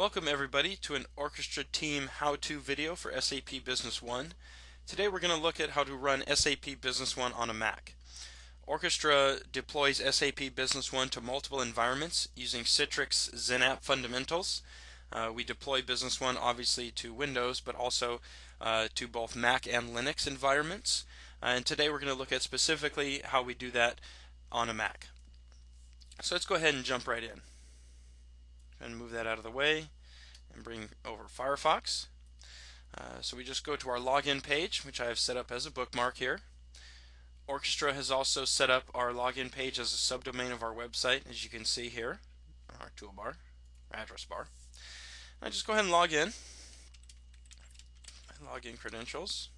Welcome everybody to an Orchestra Team how-to video for SAP Business One. Today we're going to look at how to run SAP Business One on a Mac. Orchestra deploys SAP Business One to multiple environments using Citrix XenApp fundamentals. Uh, we deploy Business One obviously to Windows but also uh, to both Mac and Linux environments. Uh, and today we're going to look at specifically how we do that on a Mac. So let's go ahead and jump right in and move that out of the way and bring over Firefox. Uh, so we just go to our login page, which I have set up as a bookmark here. Orchestra has also set up our login page as a subdomain of our website, as you can see here, our toolbar, address bar. I just go ahead and log in. My Login credentials.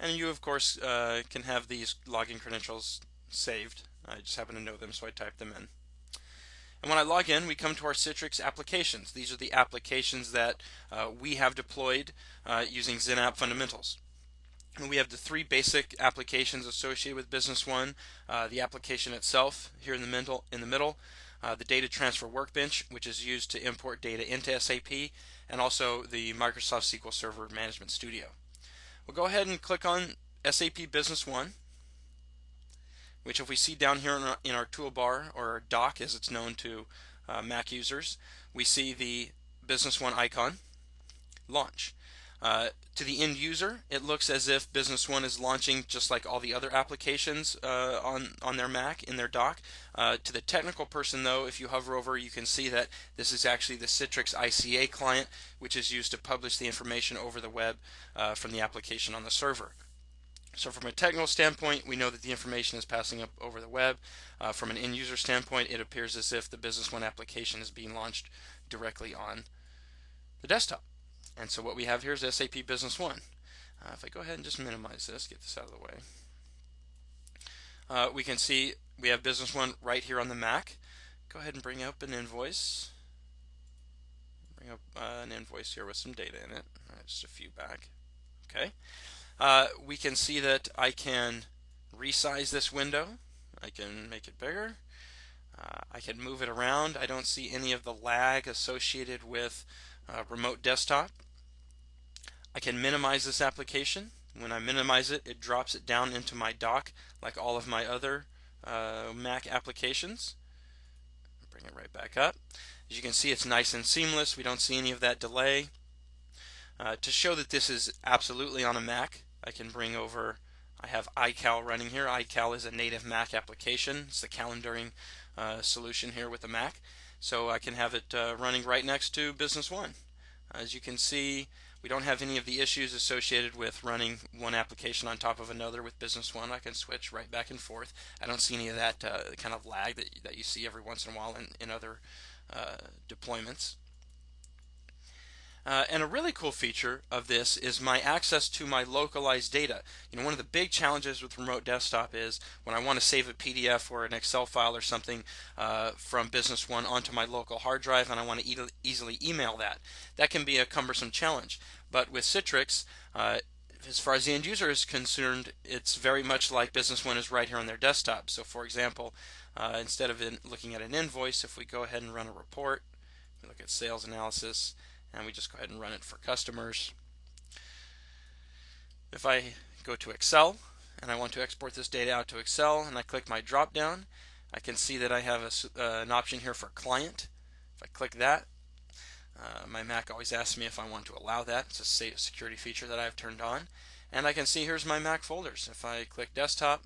And you, of course, uh, can have these login credentials saved. I just happen to know them, so I type them in. And when I log in, we come to our Citrix applications. These are the applications that uh, we have deployed uh, using XenApp fundamentals. And we have the three basic applications associated with Business One. Uh, the application itself here in the middle, in the middle uh, the Data Transfer Workbench, which is used to import data into SAP, and also the Microsoft SQL Server Management Studio. We'll go ahead and click on SAP Business One which if we see down here in our, in our toolbar, or dock as it's known to uh, Mac users, we see the Business One icon, launch. Uh, to the end user, it looks as if Business One is launching just like all the other applications uh, on, on their Mac in their dock. Uh, to the technical person, though, if you hover over, you can see that this is actually the Citrix ICA client, which is used to publish the information over the web uh, from the application on the server. So from a technical standpoint, we know that the information is passing up over the web. Uh, from an end user standpoint, it appears as if the Business One application is being launched directly on the desktop. And so what we have here is SAP Business One. Uh, if I go ahead and just minimize this, get this out of the way, uh, we can see we have Business One right here on the Mac. Go ahead and bring up an invoice. Bring up uh, an invoice here with some data in it. just a few back. Okay. Uh, we can see that I can resize this window. I can make it bigger. Uh, I can move it around. I don't see any of the lag associated with uh, remote desktop. I can minimize this application. When I minimize it, it drops it down into my dock like all of my other uh, Mac applications. Bring it right back up. As you can see, it's nice and seamless. We don't see any of that delay. Uh, to show that this is absolutely on a Mac, I can bring over, I have iCal running here. iCal is a native Mac application. It's the calendaring uh, solution here with the Mac. So I can have it uh, running right next to Business One. As you can see, we don't have any of the issues associated with running one application on top of another with Business One. I can switch right back and forth. I don't see any of that uh, kind of lag that, that you see every once in a while in, in other uh, deployments. Uh, and a really cool feature of this is my access to my localized data. You know, one of the big challenges with remote desktop is when I want to save a PDF or an Excel file or something uh, from Business One onto my local hard drive and I want to e easily email that. That can be a cumbersome challenge. But with Citrix, uh, as far as the end user is concerned, it's very much like Business One is right here on their desktop. So for example, uh, instead of looking at an invoice, if we go ahead and run a report, we look at sales analysis, and we just go ahead and run it for customers. If I go to Excel and I want to export this data out to Excel and I click my drop down, I can see that I have a, uh, an option here for client. If I click that, uh, my Mac always asks me if I want to allow that. It's a security feature that I've turned on. And I can see here's my Mac folders. If I click desktop,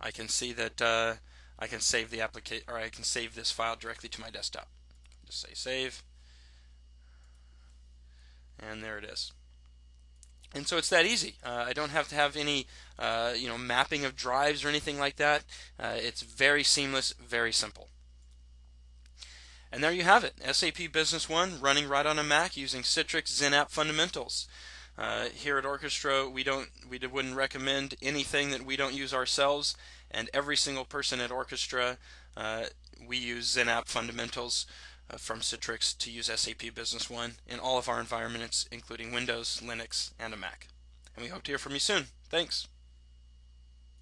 I can see that uh, I can save the application or I can save this file directly to my desktop. Just say save and there it is. And so it's that easy. Uh, I don't have to have any, uh, you know, mapping of drives or anything like that. Uh, it's very seamless, very simple. And there you have it, SAP Business One running right on a Mac using Citrix XenApp fundamentals. Uh, here at Orchestra, we don't, we wouldn't recommend anything that we don't use ourselves, and every single person at Orchestra, uh, we use XenApp fundamentals Uh, from Citrix to use SAP Business One in all of our environments, including Windows, Linux, and a Mac. And we hope to hear from you soon. Thanks.